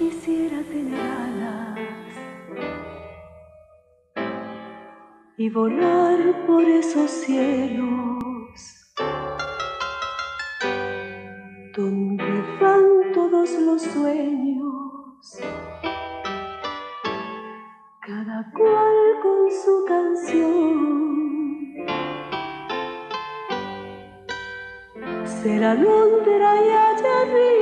quisiera tener alas y volar por esos cielos donde van todos los sueños, cada cual con su canción. Será Londra y allá arriba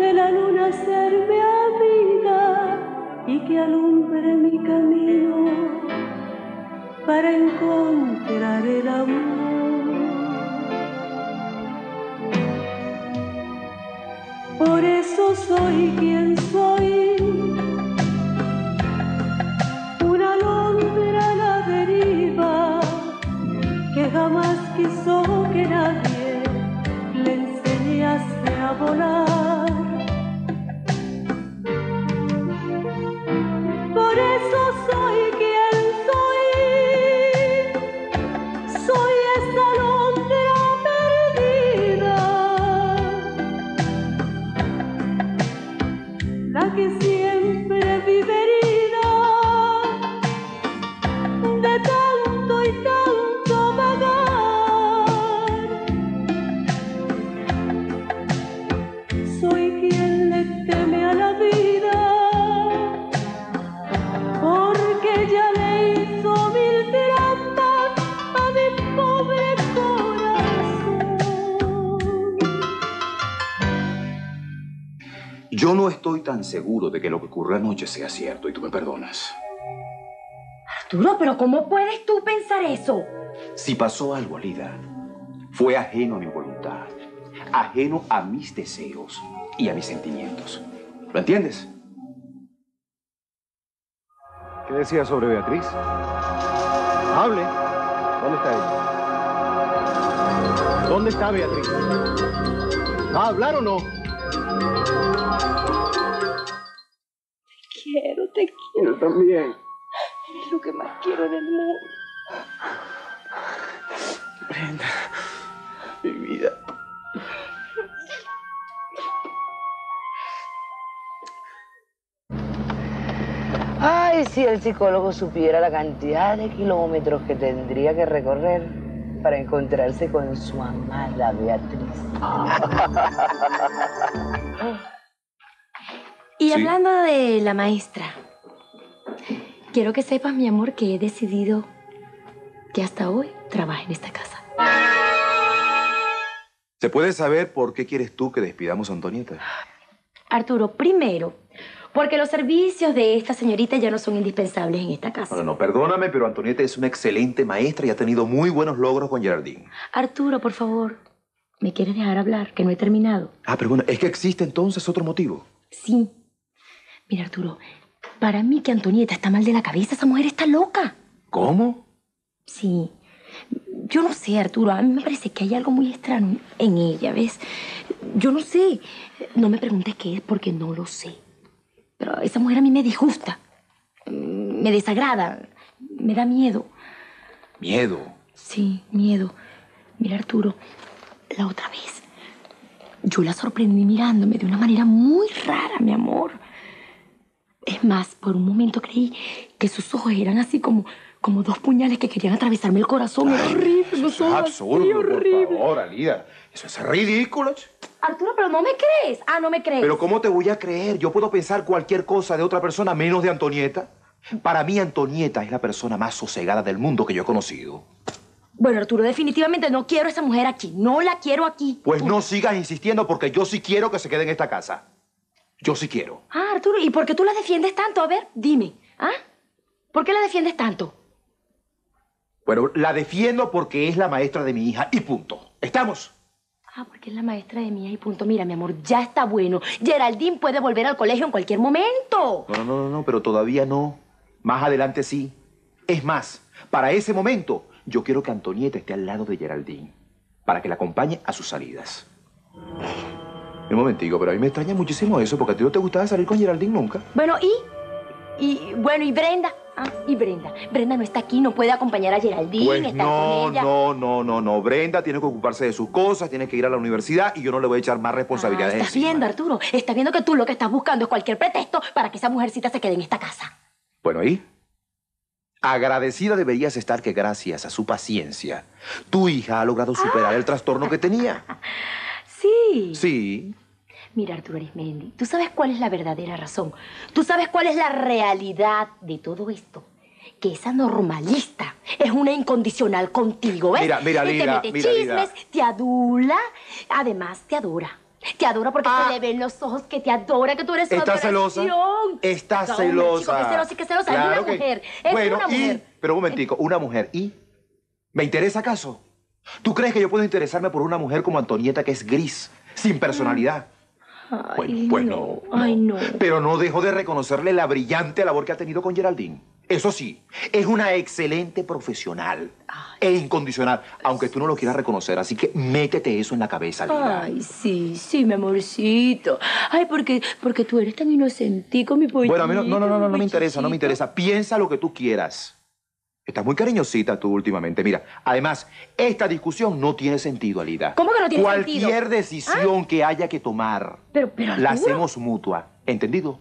de la luna serme amiga y que alumbre mi camino para encontrar el amor. Por eso soy quien la que siempre seguro de que lo que ocurrió anoche sea cierto y tú me perdonas. Arturo, pero ¿cómo puedes tú pensar eso? Si pasó algo, Alida, fue ajeno a mi voluntad, ajeno a mis deseos y a mis sentimientos. ¿Lo entiendes? ¿Qué decía sobre Beatriz? Hable. ¿Dónde está ella? ¿Dónde está Beatriz? ¿Va a hablar o no? Yo también. es lo que más quiero en el mundo. Brenda, mi vida. Ay, si el psicólogo supiera la cantidad de kilómetros que tendría que recorrer para encontrarse con su amada Beatriz. Y Sí. hablando de la maestra, quiero que sepas, mi amor, que he decidido que hasta hoy trabaje en esta casa. ¿Se puede saber por qué quieres tú que despidamos a Antonieta? Arturo, primero, porque los servicios de esta señorita ya no son indispensables en esta casa. No, no, perdóname, pero Antonieta es una excelente maestra y ha tenido muy buenos logros con Gerardine. Arturo, por favor, ¿me quieres dejar hablar? Que no he terminado. Ah, pero bueno, es que existe entonces otro motivo. Sí. Mira, Arturo, para mí que Antonieta está mal de la cabeza, esa mujer está loca. ¿Cómo? Sí. Yo no sé, Arturo, a mí me parece que hay algo muy extraño en ella, ¿ves? Yo no sé. No me preguntes qué es porque no lo sé. Pero esa mujer a mí me disgusta. Mm, Me desagrada. Me da miedo. Miedo. Sí, miedo. Mira, Arturo, la otra vez yo la sorprendí mirándome de una manera muy rara, mi amor. Es más, por un momento creí que sus ojos eran así como, como dos puñales que querían atravesarme el corazón. Era horrible, los Es ojos así, absurdo, por horrible. favor, Alida. Eso es ridículo. Arturo, pero no me crees. Ah, no me crees. Pero ¿cómo te voy a creer? Yo puedo pensar cualquier cosa de otra persona menos de Antonieta. Para mí, Antonieta es la persona más sosegada del mundo que yo he conocido. Bueno, Arturo, definitivamente no quiero a esa mujer aquí. No la quiero aquí. Pues no sigas insistiendo porque yo sí quiero que se quede en esta casa. Yo sí quiero. Ah, Arturo, ¿y por qué tú la defiendes tanto? A ver, dime. ¿Ah? ¿Por qué la defiendes tanto? Bueno, la defiendo porque es la maestra de mi hija y punto. ¿Estamos? Ah, porque es la maestra de mi hija y punto. Mira, mi amor, ya está bueno. Geraldine puede volver al colegio en cualquier momento. No, no, no, no, pero todavía no. Más adelante sí. Es más, para ese momento, yo quiero que Antonieta esté al lado de Geraldine, para que la acompañe a sus salidas. Un momentico, pero a mí me extraña muchísimo eso, porque a ti no te gustaba salir con Geraldine nunca. Bueno, ¿y? Y, bueno, ¿y Brenda? Ah, y Brenda. Brenda no está aquí, no puede acompañar a Geraldine, Pues estar no, con ella. no, no, no, no. Brenda tiene que ocuparse de sus cosas, tiene que ir a la universidad y yo no le voy a echar más Ah, responsabilidades estás encima. viendo, Arturo. Estás viendo que tú lo que estás buscando es cualquier pretexto para que esa mujercita se quede en esta casa. Bueno, ¿y? Agradecida deberías estar que gracias a su paciencia, tu hija ha logrado superar el trastorno que tenía. Sí. Sí. Mira, Arturo Arismendi, tú sabes cuál es la verdadera razón. Tú sabes cuál es la realidad de todo esto. Que esa normalista es una incondicional contigo, ¿ves? Mira, mira, Y te mete mira, chismes, te adula, además te adora. Te adora porque Ah. se le ven los ojos que te adora, que tú eres su ¿Estás celosa? Estás No, celosa. chico, que celosa y que celosa. Claro es una que- mujer. Es bueno, una y- mujer. Pero un momentico, una mujer. ¿Y? ¿Me interesa acaso? ¿Tú crees que yo puedo interesarme por una mujer como Antonieta que es gris, sin personalidad? Ay, Pues no. Ay, no. Pero no dejo de reconocerle la brillante labor que ha tenido con Geraldine. Eso sí, es una excelente profesional e incondicional, aunque tú no lo quieras reconocer. Así que métete eso en la cabeza, Lila. Ay, sí, sí, mi amorcito. Ay, porque, porque tú eres tan inocentico, mi pollito. Bueno, a mí no, no, no, no, no me interesa, no me interesa. Piensa lo que tú quieras. Estás muy cariñosita tú últimamente. Mira, además, esta discusión no tiene sentido, Alida. ¿Cómo que no tiene Cualquier sentido? ¿Ah? decisión que haya que tomar, Pero, pero, la hacemos mutua. ¿Entendido?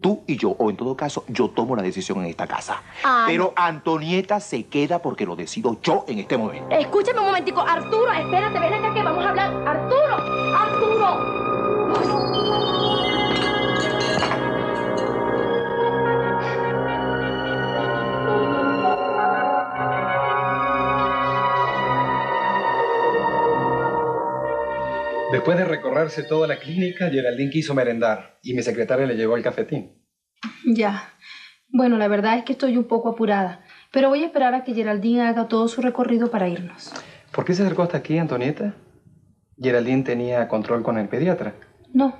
Tú y yo, o en todo caso, yo tomo la decisión en esta casa. Ah, Pero Antonieta se queda porque lo decido yo en este momento. Escúchame un momentico. Arturo, espérate, ven acá que vamos a hablar. Arturo, Arturo. Después de recorrerse toda la clínica, Geraldine quiso merendar y mi secretaria le llevó el cafetín. Ya. Bueno, la verdad es que estoy un poco apurada, pero voy a esperar a que Geraldine haga todo su recorrido para irnos. ¿Por qué se acercó hasta aquí, Antonieta? Geraldine tenía control con el pediatra. No,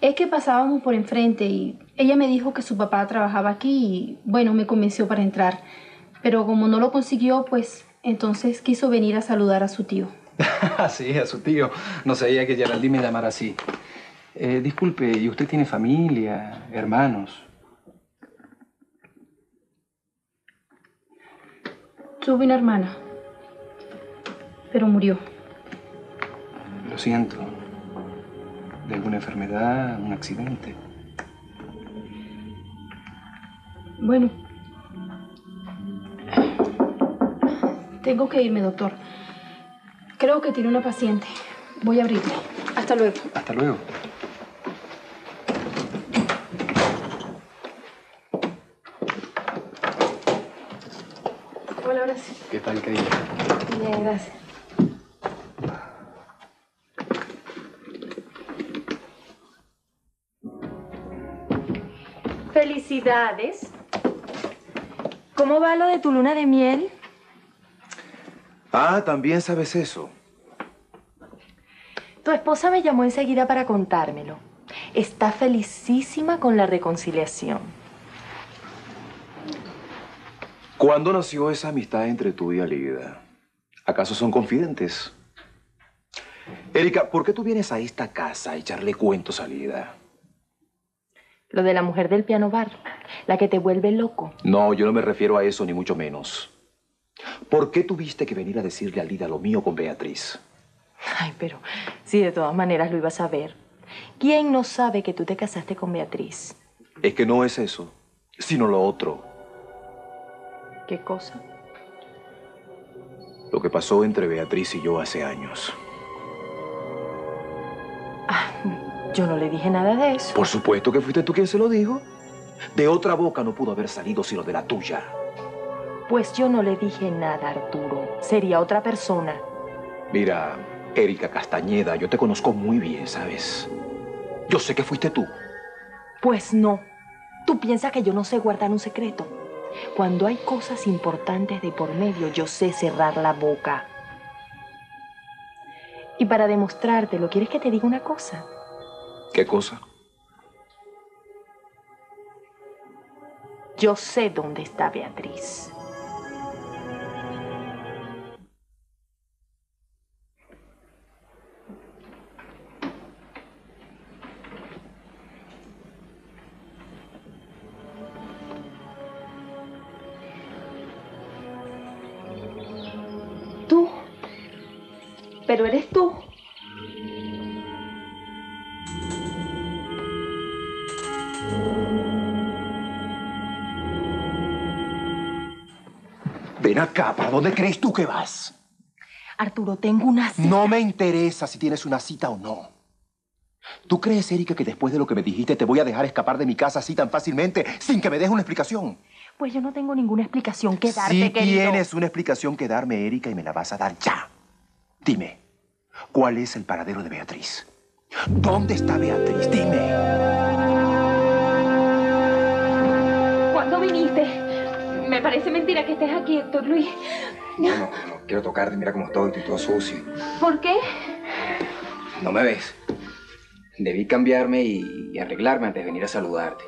es que pasábamos por enfrente y ella me dijo que su papá trabajaba aquí y, bueno, me convenció para entrar. Pero como no lo consiguió, pues entonces quiso venir a saludar a su tío. Sí, a su tío. No sabía que Geraldine me llamara así. Eh, disculpe, ¿y usted tiene familia, hermanos? Tuve una hermana, pero murió. Lo siento. ¿De alguna enfermedad, un accidente? Bueno. Tengo que irme, doctor. Creo que tiene una paciente. Voy a abrirle. Hasta luego. Hasta luego. Hola, Horacio. ¿Qué tal, querida? Bien, gracias. Felicidades. ¿Cómo va lo de tu luna de miel? Ah, también sabes eso. Tu esposa me llamó enseguida para contármelo. Está felicísima con la reconciliación. ¿Cuándo nació esa amistad entre tú y Alida? ¿Acaso son confidentes? Erika, ¿por qué tú vienes a esta casa a echarle cuentos a Alida? Lo de la mujer del piano bar, la que te vuelve loco. No, yo no me refiero a eso, ni mucho menos. ¿Por qué tuviste que venir a decirle a Alida lo mío con Beatriz? Ay, pero si de todas maneras lo ibas a ver. ¿Quién no sabe que tú te casaste con Beatriz? Es que no es eso, sino lo otro. ¿Qué cosa? Lo que pasó entre Beatriz y yo hace años. Yo no le dije nada de eso. Por supuesto que fuiste tú quien se lo dijo. De otra boca no pudo haber salido sino de la tuya. Pues yo no le dije nada, Arturo. Sería otra persona. Mira, Erika Castañeda, yo te conozco muy bien, ¿sabes? Yo sé que fuiste tú. Pues no. Tú piensas que yo no sé guardar un secreto. Cuando hay cosas importantes de por medio, yo sé cerrar la boca. Y para demostrártelo, ¿quieres que te diga una cosa? ¿Qué cosa? Yo sé dónde está Beatriz. Pero eres tú. Ven acá, ¿para dónde crees tú que vas? Arturo, tengo una cita. No me interesa si tienes una cita o no. ¿Tú crees, Erika, que después de lo que me dijiste te voy a dejar escapar de mi casa así tan fácilmente sin que me des una explicación? Pues yo no tengo ninguna explicación que darte, sí querido. tienes una explicación que darme, Erika, y me la vas a dar ya. Dime, ¿cuál es el paradero de Beatriz? ¿Dónde está Beatriz? Dime. ¿Cuándo viniste? Me parece mentira que estés aquí, Héctor Luis. No, no, no quiero tocarte, mira cómo estoy, estoy todo sucio. ¿Por qué? No me ves. Debí cambiarme y, y arreglarme antes de venir a saludarte.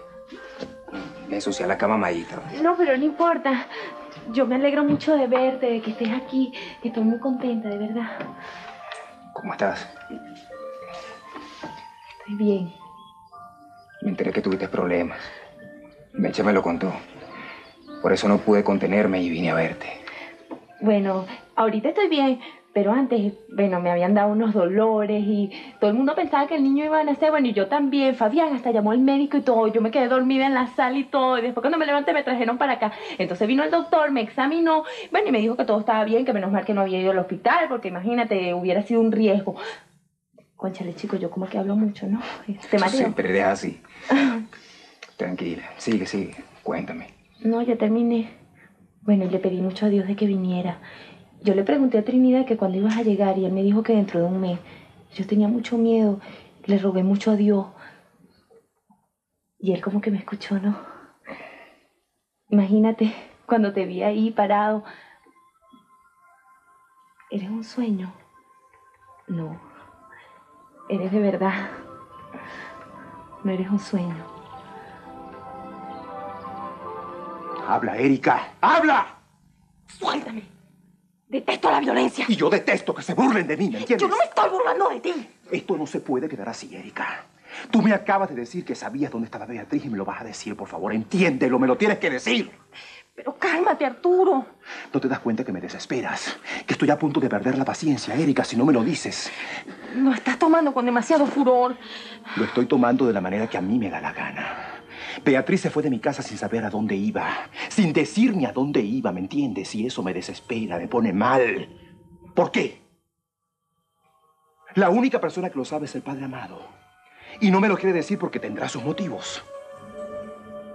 Me ensucié la cama maíta. No, pero no importa. Yo me alegro mucho de verte, de que estés aquí. Estoy muy contenta, de verdad. ¿Cómo estás? Estoy bien. Me enteré que tuviste problemas. Mecha me lo contó. Por eso no pude contenerme y vine a verte. Bueno, ahorita estoy bien, pero antes, bueno, me habían dado unos dolores y todo el mundo pensaba que el niño iba a nacer. Bueno, y yo también. Fabián hasta llamó al médico y todo. Yo me quedé dormida en la sala y todo. Y después cuando me levanté me trajeron para acá. Entonces vino el doctor, me examinó. Bueno, y me dijo que todo estaba bien, que menos mal que no había ido al hospital, porque imagínate, hubiera sido un riesgo. Conchale, chico, yo como que hablo mucho, ¿no? Te mareo. siempre eres así. Tranquila, sigue, sigue. Cuéntame. No, ya terminé. Bueno, y le pedí mucho a Dios de que viniera. Yo le pregunté a Trinidad que cuando ibas a llegar y él me dijo que dentro de un mes. Yo tenía mucho miedo, le rogué mucho a Dios. Y él como que me escuchó, ¿no? Imagínate, cuando te vi ahí parado. ¿Eres un sueño? No. Eres de verdad. No eres un sueño. Habla, Erika. ¡Habla! Suéltame. Detesto la violencia. Y yo detesto que se burlen de mí, ¿me entiendes? Yo no me estoy burlando de ti. Esto no se puede quedar así, Erika. Tú me acabas de decir que sabías dónde estaba Beatriz y me lo vas a decir, por favor. Entiéndelo, me lo tienes que decir. Pero cálmate, Arturo. ¿No te das cuenta que me desesperas? Que estoy a punto de perder la paciencia, Erika, si no me lo dices. Lo estás tomando con demasiado furor. Lo estoy tomando de la manera que a mí me da la gana. Beatriz se fue de mi casa sin saber a dónde iba, sin decirme a dónde iba, ¿me entiendes? Y eso me desespera, me pone mal. ¿Por qué? La única persona que lo sabe es el Padre Amado. Y no me lo quiere decir porque tendrá sus motivos.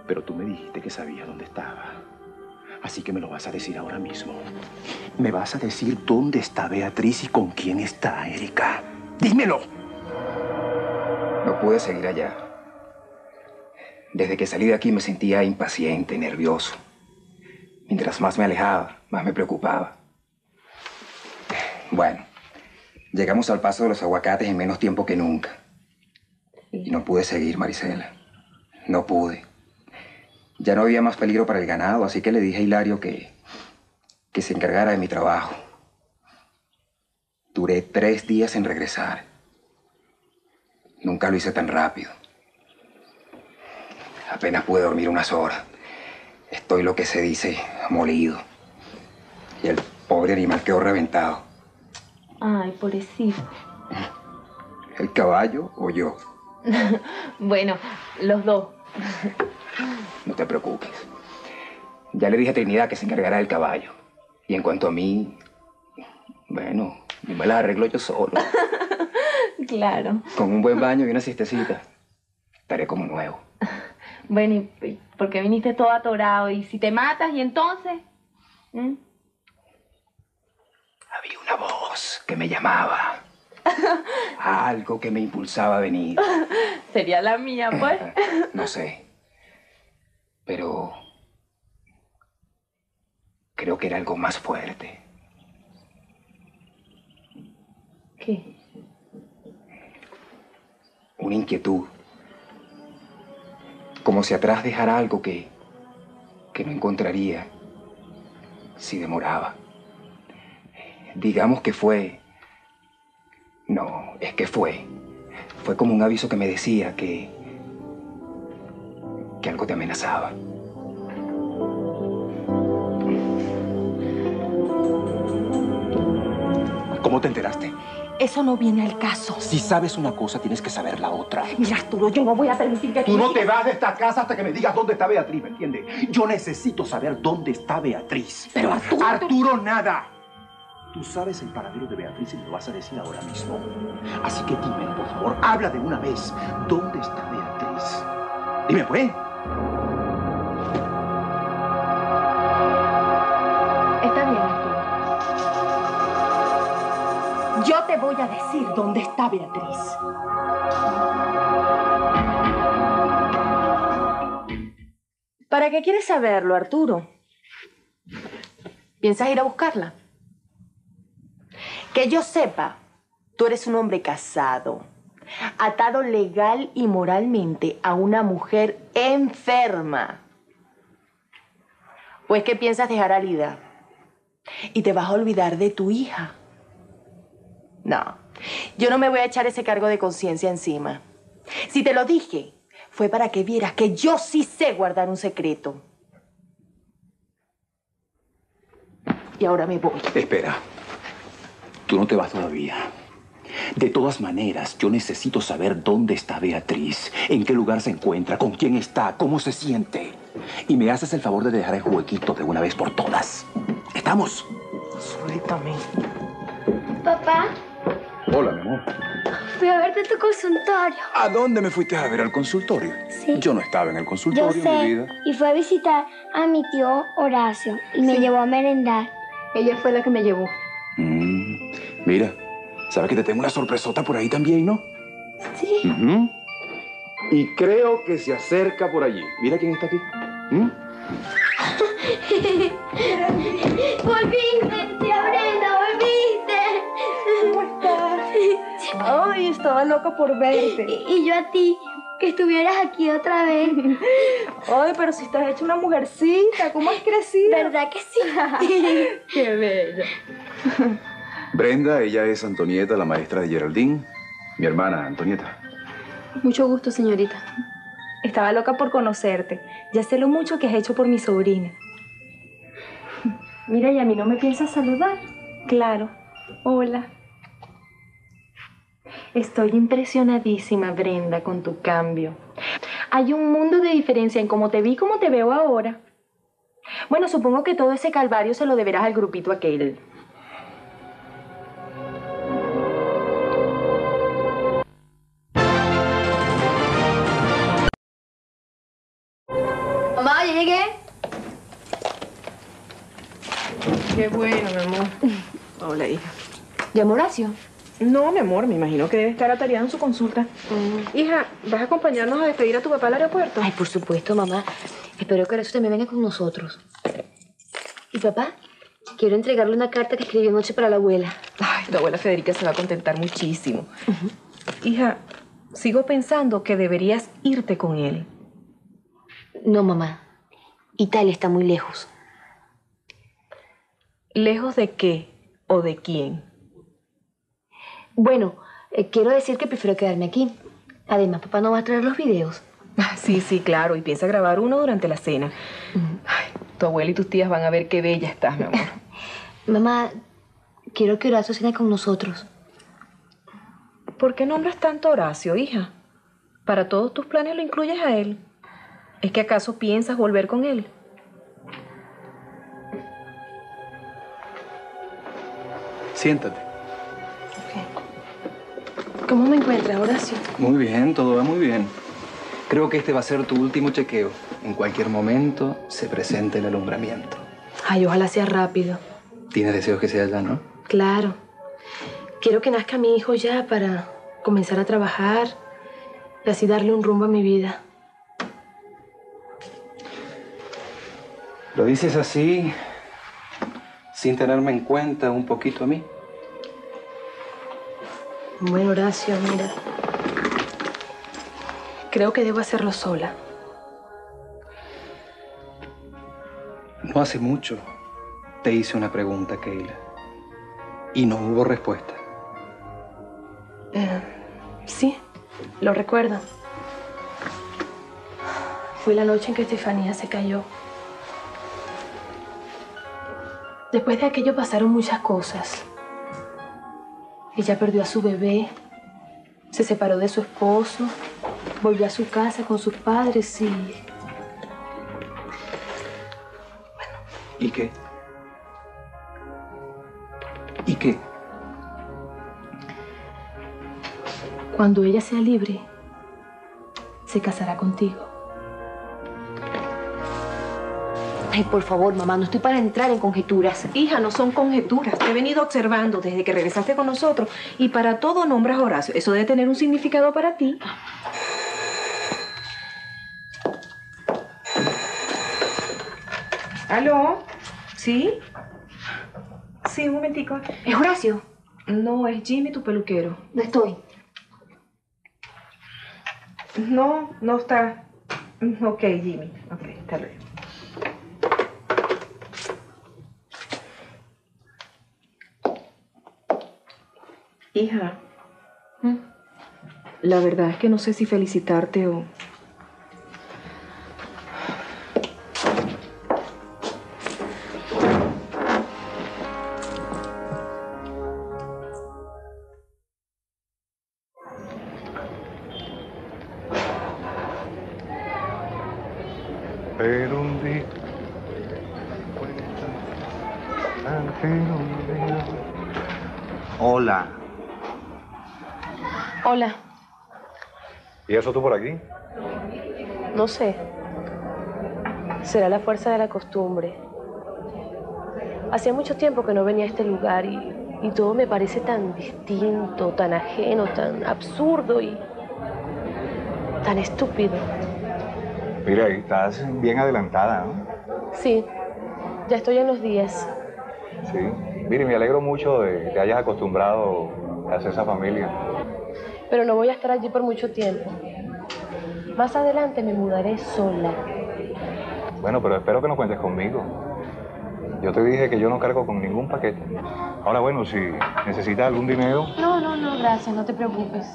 Pero tú me dijiste que sabías dónde estaba. Así que me lo vas a decir ahora mismo. Me vas a decir dónde está Beatriz y con quién está, Erika. Dímelo. No pude seguir allá. Desde que salí de aquí me sentía impaciente, nervioso. Mientras más me alejaba, más me preocupaba. Bueno, llegamos al paso de los aguacates en menos tiempo que nunca. Y no pude seguir, Marisela. No pude. Ya no había más peligro para el ganado, así que le dije a Hilario que, que se encargara de mi trabajo. Duré tres días en regresar. Nunca lo hice tan rápido. Apenas pude dormir unas horas. Estoy lo que se dice molido. Y el pobre animal quedó reventado. Ay, pobrecito. ¿El caballo o yo? Bueno, los dos. No te preocupes. Ya le dije a Trinidad que se encargará del caballo. Y en cuanto a mí, bueno, yo me las arreglo yo solo. Claro. Con un buen baño y una siestecita, estaré como nuevo. Bueno, ¿y por qué viniste todo atorado? ¿Y si te matas y entonces? ¿Mm? Había una voz que me llamaba. Algo que me impulsaba a venir. Sería la mía, pues. No sé. Pero creo que era algo más fuerte. ¿Qué? Una inquietud. Como si atrás dejara algo que, que no encontraría si demoraba. Digamos que fue... No, es que fue. Fue como un aviso que me decía que... que algo te amenazaba. ¿Cómo te enteraste? Eso no viene al caso. Si sabes una cosa, tienes que saber la otra. Mira, Arturo, yo no voy a permitir que Tú no te vas de esta casa hasta que me digas dónde está Beatriz, ¿me entiendes? Yo necesito saber dónde está Beatriz. Pero Arturo... Arturo, nada. Tú sabes el paradero de Beatriz y me lo vas a decir ahora mismo. Así que dime, por favor, habla de una vez. ¿Dónde está Beatriz? Dime, pues. Te voy a decir dónde está Beatriz. ¿Para qué quieres saberlo, Arturo? ¿Piensas ir a buscarla? Que yo sepa, tú eres un hombre casado, atado legal y moralmente a una mujer enferma. Pues que piensas dejar a Lida y te vas a olvidar de tu hija. No, yo no me voy a echar ese cargo de conciencia encima. Si te lo dije, fue para que vieras que yo sí sé guardar un secreto. Y ahora me voy. Espera. Tú no te vas todavía. De todas maneras, yo necesito saber dónde está Beatriz, en qué lugar se encuentra, con quién está, cómo se siente. Y me haces el favor de dejar el huequito de una vez por todas. ¿Estamos? Suéltame. Papá, Hola, mi amor. fui a verte a tu consultorio. ¿A dónde me fuiste a ver al consultorio? Sí. Yo no estaba en el Yo consultorio, mi sé. vida. Y fue a visitar a mi tío Horacio y me llevó a merendar. Ella fue la que me llevó. Mm, mira, ¿sabes que te tengo una sorpresota por ahí también, no? Sí. Ujú. Y creo que se acerca por allí. Mira quién está aquí. ¿Mm? ¡Volviste, estaba loca por verte. Y, y yo a ti, que estuvieras aquí otra vez. Ay, pero si estás hecha una mujercita, ¿cómo has crecido? ¿Verdad que sí? Qué bella. Brenda, ella es Antonieta, la maestra de Geraldine. Mi hermana, Antonieta. Mucho gusto, señorita. Estaba loca por conocerte. Ya sé lo mucho que has hecho por mi sobrina. Mira, y a mí no me piensas saludar. Claro. Hola. Estoy impresionadísima, Brenda, con tu cambio. Hay un mundo de diferencia en cómo te vi y cómo te veo ahora. Bueno, supongo que todo ese calvario se lo deberás al grupito aquel. Mamá, ya llegué. Qué bueno, mi amor. Hola, hija. ¿Llamó Horacio? No, mi amor, me imagino que debe estar atareado en su consulta. Hija, ¿vas a acompañarnos a despedir a tu papá al aeropuerto? Ay, por supuesto, mamá. Espero que Horacio también venga con nosotros. ¿Y papá? Quiero entregarle una carta que escribí anoche para la abuela. Ay, tu abuela Federica se va a contentar muchísimo. Hija, sigo pensando que deberías irte con él. No, mamá. Italia está muy lejos. ¿Lejos de qué o de quién? Bueno, eh, quiero decir que prefiero quedarme aquí. Además, papá no va a traer los videos. Ah, Sí, sí, claro, y piensa grabar uno durante la cena. Ay, tu abuela y tus tías van a ver qué bella estás, mi amor. Mamá, quiero que Horacio cene con nosotros. ¿Por qué nombras tanto a Horacio, hija? Para todos tus planes lo incluyes a él. ¿Es que acaso piensas volver con él? Siéntate. ¿Cómo me encuentras, Horacio? Muy bien, todo va muy bien. Creo que este va a ser tu último chequeo. En cualquier momento se presenta el alumbramiento. Ay, ojalá sea rápido. Tienes deseos que sea ya, ¿no? Claro. Quiero que nazca mi hijo ya para comenzar a trabajar y así darle un rumbo a mi vida. Lo dices así, sin tenerme en cuenta un poquito a mí. Bueno, Horacio, mira. Creo que debo hacerlo sola. No hace mucho te hice una pregunta, Keila. Y no hubo respuesta. Eh, sí, lo recuerdo. Fue la noche en que Estefanía se cayó. Después de aquello pasaron muchas cosas. Ella perdió a su bebé, se separó de su esposo, volvió a su casa con sus padres y... ¿Y qué? ¿Y qué? Cuando ella sea libre, se casará contigo. Ay, por favor, mamá, no estoy para entrar en conjeturas. Hija, no son conjeturas. Te he venido observando desde que regresaste con nosotros y para todo nombras Horacio. Eso debe tener un significado para ti. ¿Aló? ¿Sí? Sí, un momentico. ¿Es Horacio? No, es Jimmy, tu peluquero. No estoy. No, no está. Ok, Jimmy. Ok, está luego. Hija, la verdad es que no sé si felicitarte o... ¿Y eso tú por aquí? no sé. Será la fuerza de la costumbre. Hacía mucho tiempo que no venía a este lugar y, y todo me parece tan distinto, tan ajeno, tan absurdo y tan estúpido. Mira, ahí estás bien adelantada, ¿no? Sí, ya estoy en los días. Sí. Mire, me alegro mucho de que te hayas acostumbrado a hacer esa familia. pero no voy a estar allí por mucho tiempo. Más adelante me mudaré sola. Bueno, pero espero que no cuentes conmigo. Yo te dije que yo no cargo con ningún paquete. Ahora, bueno, si necesitas algún dinero, No, no, no, gracias, no te preocupes.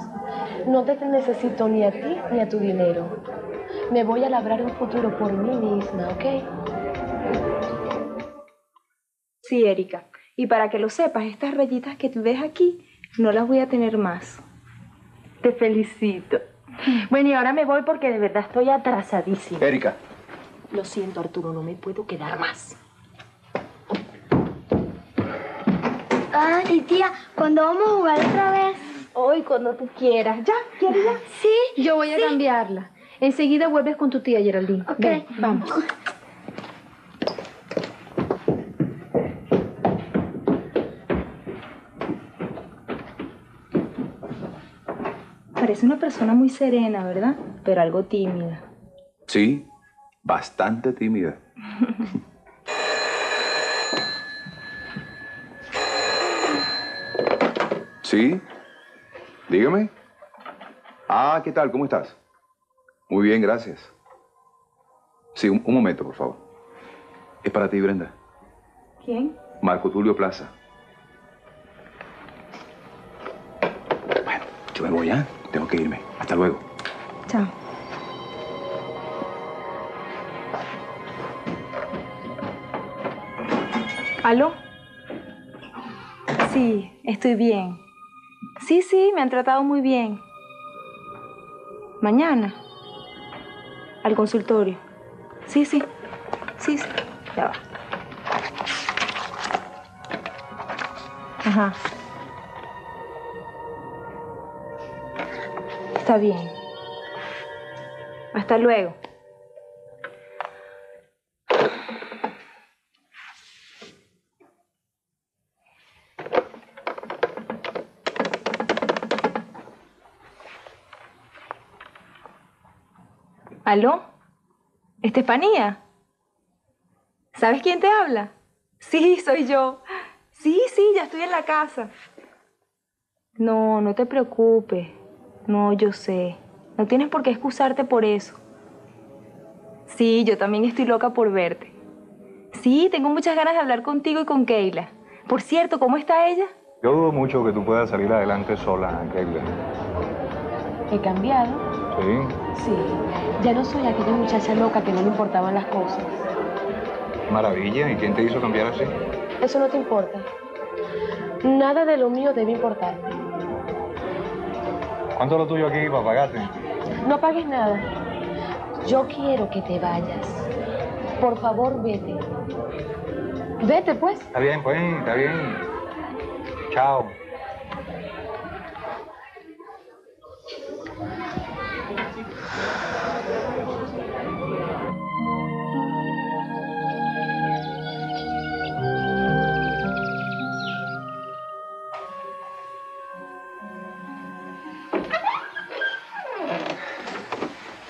No te necesito ni a ti ni a tu dinero. Me voy a labrar un futuro por mí misma, ¿ok? Sí, Erika. Y para que lo sepas, estas rayitas que tú ves aquí, no las voy a tener más. Te felicito. Bueno, y ahora me voy porque de verdad estoy atrasadísima. Erika, Lo siento, Arturo, no me puedo quedar más. Ay, tía, ¿cuándo vamos a jugar otra vez? Hoy, cuando tú quieras. ¿Ya? ¿Quieres ya? Sí. Yo voy a cambiarla. Enseguida vuelves con tu tía Geraldine. Ven, vamos. Parece una persona muy serena, ¿verdad? Pero algo tímida. sí, bastante tímida. ¿Sí? Dígame. Ah, ¿qué tal? ¿Cómo estás? Muy bien, gracias. Sí, un, un momento, por favor. Es para ti, Brenda. ¿Quién? Marco Tulio Plaza. Bueno, yo me voy, ¿ah? Tengo que irme. Hasta luego. Chao. ¿Aló? Sí, estoy bien. Sí, sí, me han tratado muy bien. Mañana. Al consultorio. Sí, sí. Sí, sí. Ya va. Ajá. Está bien. Hasta luego. ¿Aló? ¿Estefanía? ¿Sabes quién te habla? Sí, soy yo. Sí, sí, ya estoy en la casa. No, no te preocupes. No, yo sé. No tienes por qué excusarte por eso. Sí, yo también estoy loca por verte. Sí, tengo muchas ganas de hablar contigo y con Keila. Por cierto, ¿cómo está ella? yo dudo mucho que tú puedas salir adelante sola, Keila. He cambiado. Sí, Sí, ya no soy aquella muchacha loca que no le importaban las cosas. maravilla. ¿Y quién te hizo cambiar así? Eso no te importa. Nada de lo mío debe importarte. ¿Cuánto es lo tuyo aquí para pagarte? No pagues nada. Yo quiero que te vayas. Por favor, vete. Vete, pues. Está bien, pues, está bien. Chao.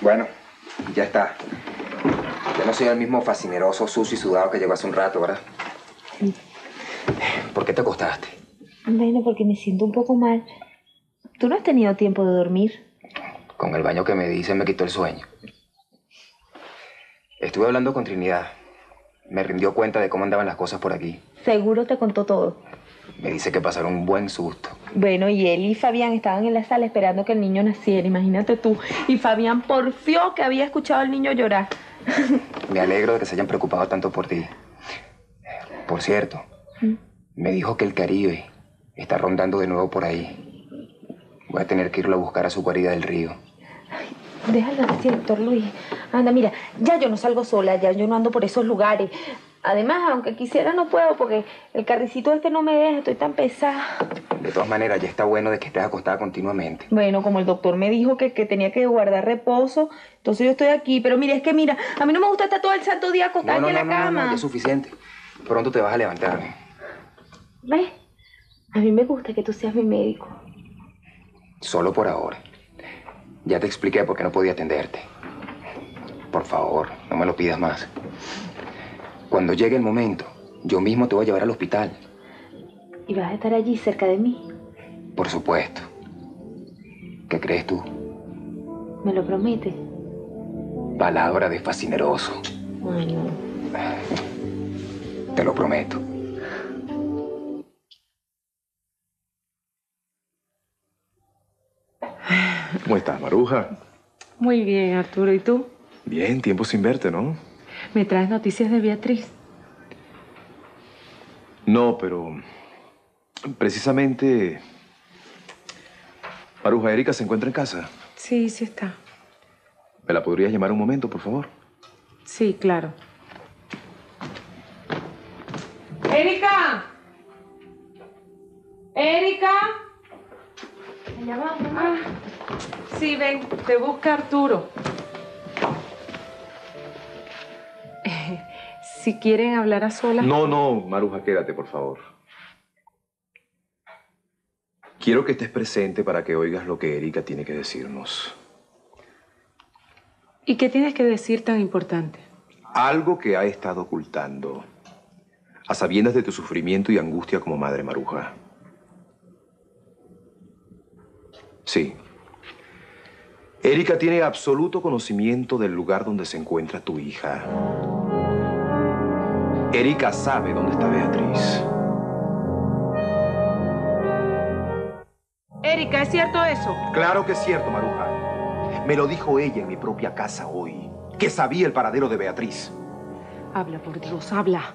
Bueno, ya está. Ya no soy el mismo fascineroso, sucio y sudado que llegó hace un rato, ¿verdad? ¿Por qué te acostaste? Bueno, porque me siento un poco mal. ¿Tú no has tenido tiempo de dormir? Con el baño que me di se me quitó el sueño. Estuve hablando con Trinidad. Me rindió cuenta de cómo andaban las cosas por aquí. Seguro te contó todo. Me dice que pasaron un buen susto. Bueno, y él y Fabián estaban en la sala esperando que el niño naciera, imagínate tú. Y Fabián porfió que había escuchado al niño llorar. Me alegro de que se hayan preocupado tanto por ti. Por cierto, me dijo que el Caribe está rondando de nuevo por ahí. Voy a tener que irlo a buscar a su guarida del río. Déjalo así, doctor Luis. Anda, mira, ya yo no salgo sola, ya yo no ando por esos lugares. Además, aunque quisiera, no puedo porque el carricito este no me deja, estoy tan pesada. De todas maneras, ya está bueno de que estés acostada continuamente. Bueno, como el doctor me dijo que, que tenía que guardar reposo, entonces yo estoy aquí. Pero mira, es que mira, a mí no me gusta estar todo el santo día acostada No, no, en no, la no, no, cama. no, ya es suficiente. Pronto te vas a levantar. ¿Ves? A mí me gusta que tú seas mi médico. Solo por ahora. Ya te expliqué por qué no podía atenderte. Por favor, no me lo pidas más. Cuando llegue el momento, yo mismo te voy a llevar al hospital. Y vas a estar allí cerca de mí. Por supuesto. ¿Qué crees tú? ¿Me lo prometes? Palabra de fascineroso. Ay, no. Te lo prometo. ¿Cómo estás, Maruja? Muy bien, Arturo. ¿Y tú? Bien, tiempo sin verte, ¿no? ¿Me traes noticias de Beatriz? No, pero precisamente Maruja Erika se encuentra en casa. Sí, sí está. ¿Me la podrías llamar un momento, por favor? Sí, claro. ¡Erika! ¡Erika! Ah, sí, ven, te busca Arturo. Si quieren hablar a solas. No, no, Maruja, quédate, por favor. Quiero que estés presente para que oigas lo que Erika tiene que decirnos. ¿Y qué tienes que decir tan importante? Algo que ha estado ocultando, a sabiendas de tu sufrimiento y angustia como madre Maruja. Sí. Erika tiene absoluto conocimiento del lugar donde se encuentra tu hija. Erika sabe dónde está Beatriz. Erika, ¿es cierto eso? Claro que es cierto, Maruja. Me lo dijo ella en mi propia casa hoy, que sabía el paradero de Beatriz. Habla, por Dios, habla.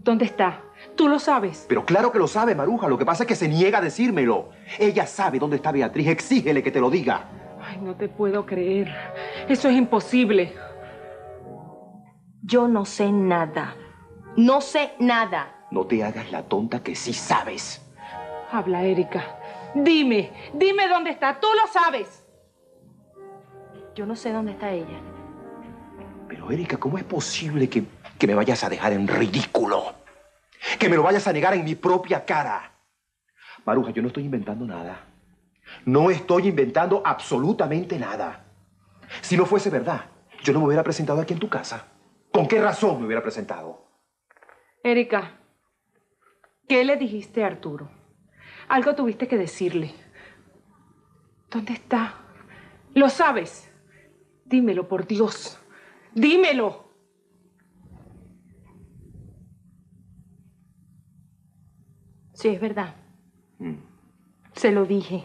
¿Dónde está? Tú lo sabes. Pero claro que lo sabe, Maruja. Lo que pasa es que se niega a decírmelo. Ella sabe dónde está Beatriz. Exígele que te lo diga. Ay, no te puedo creer. Eso es imposible. Yo no sé nada. No sé nada. No te hagas la tonta que sí sabes. Habla, Erika. Dime, dime dónde está. Tú lo sabes. Yo no sé dónde está ella. Pero, Erika, ¿cómo es posible que, que me vayas a dejar en ridículo? Que me lo vayas a negar en mi propia cara. Maruja, yo no estoy inventando nada. No estoy inventando absolutamente nada. Si no fuese verdad, yo no me hubiera presentado aquí en tu casa. ¿Con qué razón me hubiera presentado? Erika, ¿qué le dijiste a Arturo? Algo tuviste que decirle. ¿Dónde está? ¿Lo sabes? Dímelo, por Dios. Dímelo. Sí, es verdad. Mm. Se lo dije.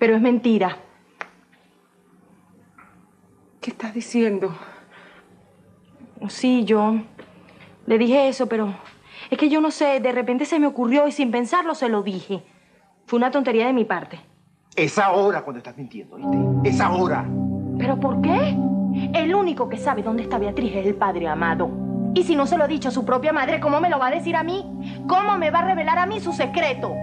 Pero es mentira. ¿Qué estás diciendo? Sí, yo le dije eso, pero Es que yo no sé, de repente se me ocurrió y sin pensarlo se lo dije. Fue una tontería de mi parte. Es ahora cuando estás mintiendo, ¿viste? Es ahora. ¿Pero por qué? El único que sabe dónde está Beatriz es el padre amado. Y si no se lo ha dicho a su propia madre, ¿cómo me lo va a decir a mí? ¿Cómo me va a revelar a mí su secreto?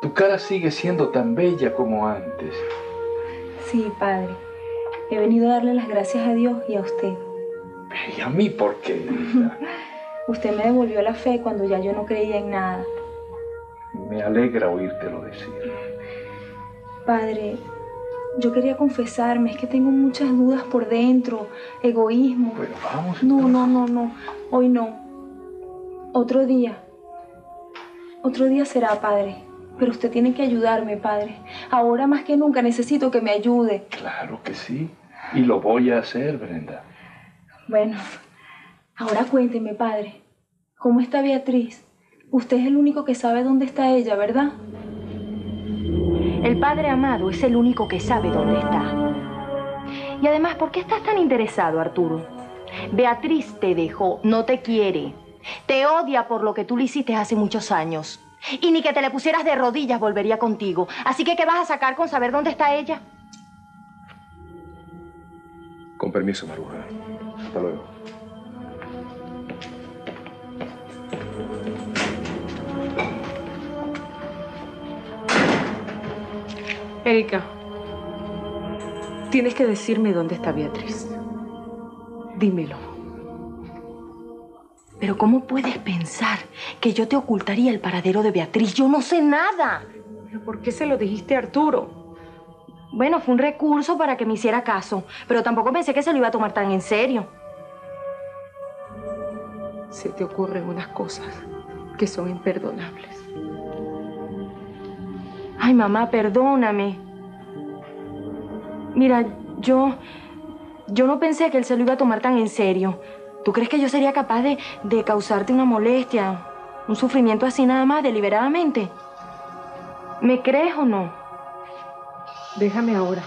Tu cara sigue siendo tan bella como antes. Sí, padre. He venido a darle las gracias a Dios y a usted. ¿Y a mí por qué? Usted me devolvió la fe cuando ya yo no creía en nada. Me alegra oírtelo decir. Padre, yo quería confesarme, es que tengo muchas dudas por dentro, egoísmo. Bueno, vamos. No, no, no, no, hoy no. Otro día. Otro día será, padre. Pero usted tiene que ayudarme, padre. Ahora más que nunca necesito que me ayude. Claro que sí. Y lo voy a hacer, Brenda. Bueno, ahora cuénteme, padre. ¿Cómo está Beatriz? Usted es el único que sabe dónde está ella, ¿verdad? El padre amado es el único que sabe dónde está. Y además, ¿por qué estás tan interesado, Arturo? Beatriz te dejó, no te quiere. Te odia por lo que tú le hiciste hace muchos años. Y ni que te le pusieras de rodillas volvería contigo. Así que, ¿qué vas a sacar con saber dónde está ella? Con permiso, Maruja. Hasta luego. Erika, tienes que decirme dónde está Beatriz. Dímelo. Pero ¿cómo puedes pensar que yo te ocultaría el paradero de Beatriz? Yo no sé nada. ¿Pero por qué se lo dijiste a Arturo? Bueno, fue un recurso para que me hiciera caso, pero tampoco pensé que se lo iba a tomar tan en serio. Se te ocurren unas cosas que son imperdonables. Ay, mamá, perdóname. Mira, yo. Yo no pensé que él se lo iba a tomar tan en serio. ¿Tú crees que yo sería capaz de, de causarte una molestia, un sufrimiento así nada más, deliberadamente? ¿Me crees o no? Déjame ahora.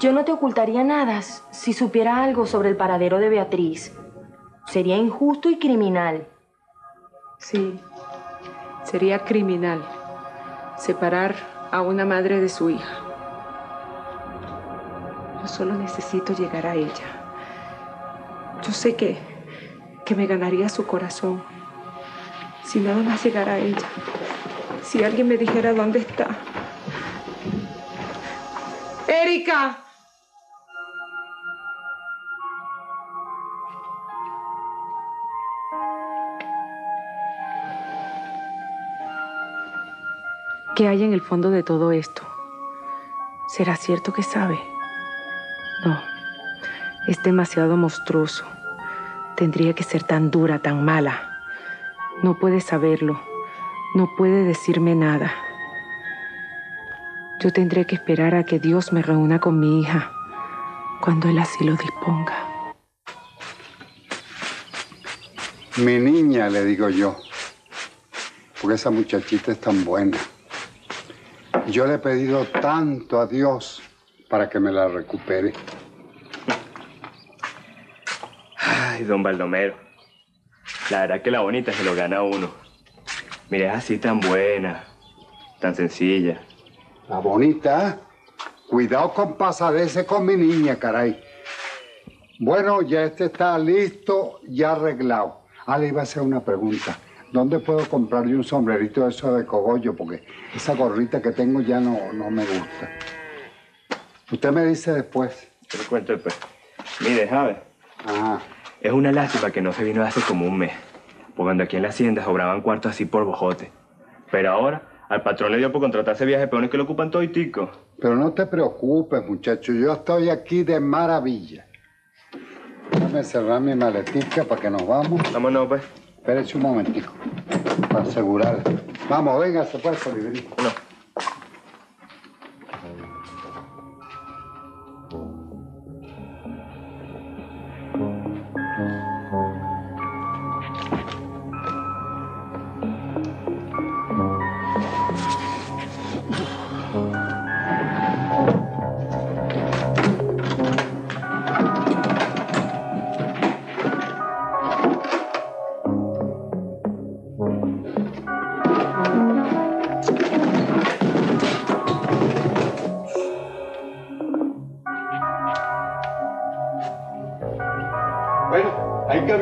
Yo no te ocultaría nada si supiera algo sobre el paradero de Beatriz. Sería injusto y criminal. Sí, sería criminal separar a una madre de su hija. Solo necesito llegar a ella. Yo sé que, que me ganaría su corazón si nada más llegara a ella. Si alguien me dijera dónde está. ¡Erika! ¿Qué hay en el fondo de todo esto? ¿Será cierto que sabe? No, es demasiado monstruoso. Tendría que ser tan dura, tan mala. No puede saberlo. No puede decirme nada. Yo tendré que esperar a que Dios me reúna con mi hija cuando Él así lo disponga. Mi niña, le digo yo, porque esa muchachita es tan buena. Yo le he pedido tanto a Dios para que me la recupere. Ay, don Baldomero. La verdad que la bonita se lo gana a uno. Mira, es así tan buena, tan sencilla. La bonita, cuidado con pasadece con mi niña, caray. Bueno, ya este está listo, ya arreglado. Ah, le iba a hacer una pregunta. ¿dónde puedo comprar yo un sombrerito de eso de cogollo? Porque esa gorrita que tengo ya no, no me gusta. Usted me dice después. Te lo cuento después. Mire, Javi. Ajá. Es una lástima que no se vino hace como un mes. Porque cuando aquí en la hacienda sobraban cuartos así por bojote. Pero ahora, al patrón le dio por contratarse viajes peones que lo ocupan todo y tico. Pero no te preocupes, muchacho. Yo estoy aquí de maravilla. Déjame cerrar mi maletica para que nos vamos. Vámonos, pues. Espérese un momentico. Para asegurar. Vamos, venga, se puede colibrí. No.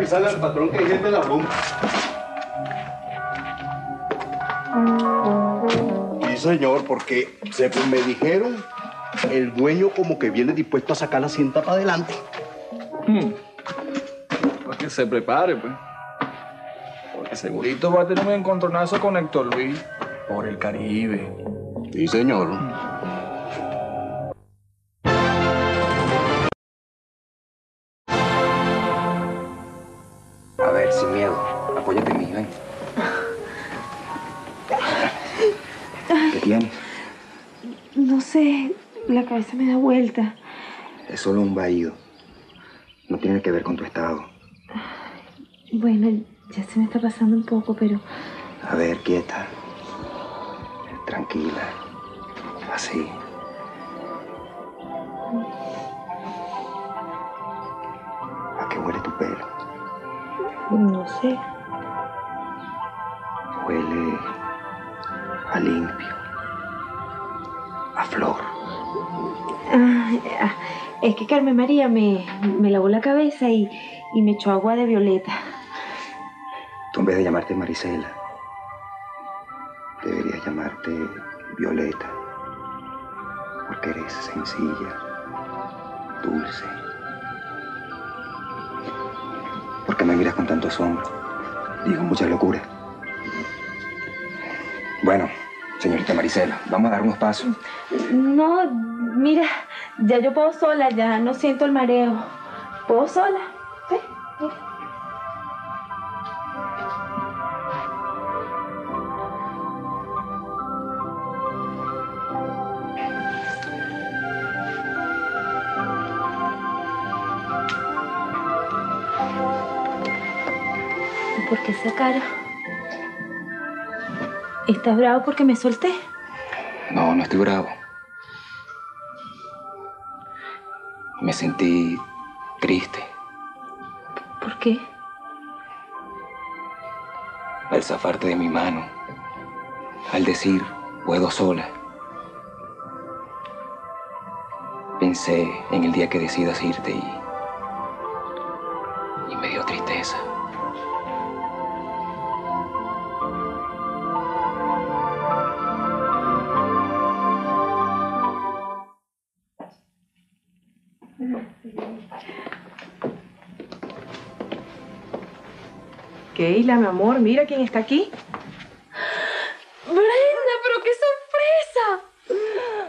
Avisarle al patrón que hay gente en la bruma. Sí, señor, porque según me dijeron, el dueño como que viene dispuesto a sacar la cinta para adelante. Para que se prepare, pues. Porque segurito va a tener un encontronazo con Héctor Luis por el Caribe. Sí, señor. Es solo un vaído. No tiene que ver con tu estado. Bueno, ya se me está pasando un poco, pero A ver, quieta. Tranquila. Así. ¿A qué huele tu pelo? no sé. Huele a limpio. A flor. Ay, ah, es que Carmen María me, me lavó la cabeza y, y me echó agua de violeta. Tú en vez de llamarte Marisela, deberías llamarte Violeta. Porque eres sencilla, dulce. ¿Por qué me miras con tanto asombro? Digo muchas locuras. Bueno, señorita Marisela, vamos a dar unos pasos. No, mira, ya yo puedo sola, ya no siento el mareo. ¿Puedo sola? ¿Por qué esa cara? ¿Estás bravo porque me solté? No, no estoy bravo. Me sentí triste ¿Por qué? al zafarte de mi mano, al decir, puedo sola. Pensé en el día que decidas irte y, Keila, mi amor, mira quién está aquí. Brenda, pero qué sorpresa.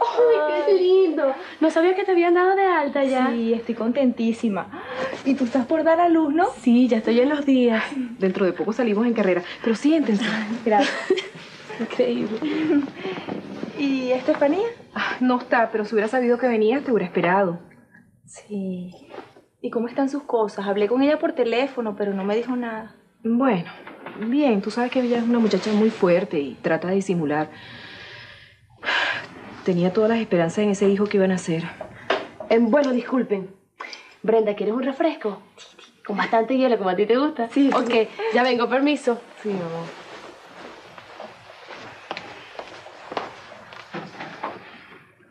¡Ay, qué lindo! No sabía que te habían dado de alta ya. Sí, estoy contentísima. Y tú estás por dar a luz, ¿no? Sí, ya estoy en los días. Dentro de poco salimos en carrera. Pero siéntense. Gracias. Increíble. ¿Y Estefanía? Ah, no está, pero si hubiera sabido que venía, te hubiera esperado. Sí. ¿Y cómo están sus cosas? Hablé con ella por teléfono, pero no me dijo nada. Bueno, bien, tú sabes que ella es una muchacha muy fuerte y trata de disimular. Tenía todas las esperanzas en ese hijo que iban a hacer. Eh, bueno, disculpen. Brenda, ¿quieres un refresco? Con bastante hielo, como a ti te gusta. Sí. Ok, ya vengo, permiso. Sí, amor.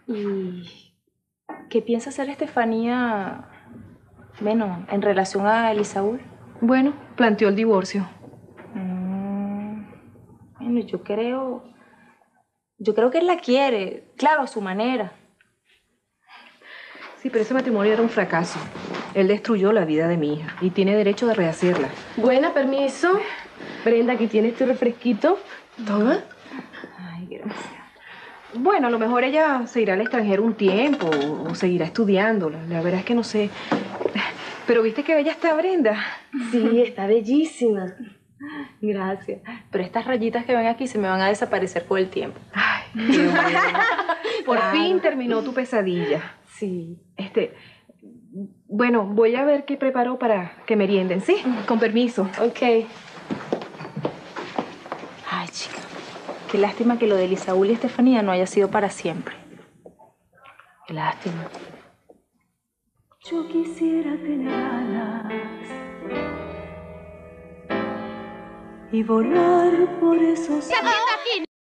¿Y qué piensa hacer Estefanía, bueno, en relación a Elisaúl? Bueno, planteó el divorcio. Mm. Bueno, yo creo. Yo creo que él la quiere, claro, a su manera. Sí, pero ese matrimonio era un fracaso. Él destruyó la vida de mi hija y tiene derecho de rehacerla. Buena, permiso. Brenda, aquí tienes tu refresquito. Toma. Ay, gracias. Bueno, a lo mejor ella se irá al extranjero un tiempo o seguirá estudiando. La, la verdad es que no sé. Pero viste que bella está Brenda. Sí, está bellísima. Gracias. Pero estas rayitas que ven aquí se me van a desaparecer con el tiempo. Qué bueno. Por fin terminó tu pesadilla. Sí. Este, bueno, voy a ver qué preparo para que merienden, ¿sí? Con permiso. Ok. Ay, chica. Qué lástima que lo de Lisaúl y Estefanía no haya sido para siempre. Qué lástima. Yo quisiera tener alas y volar por esos